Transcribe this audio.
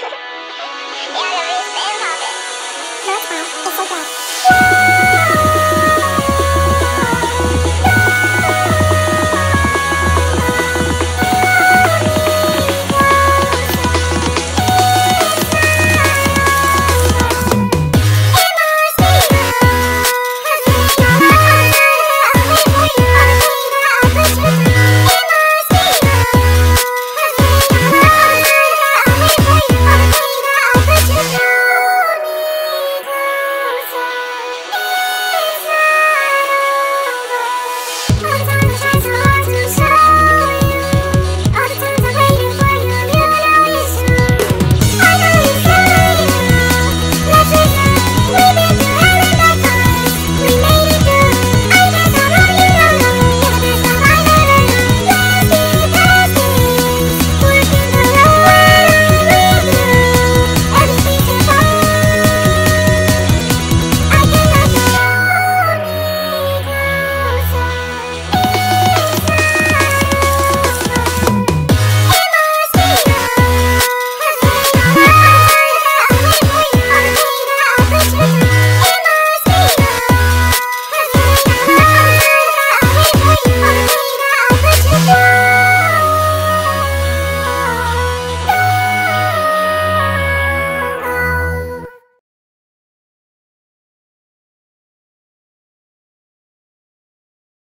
yeah, I love you, in love. No, it's fine. It's okay.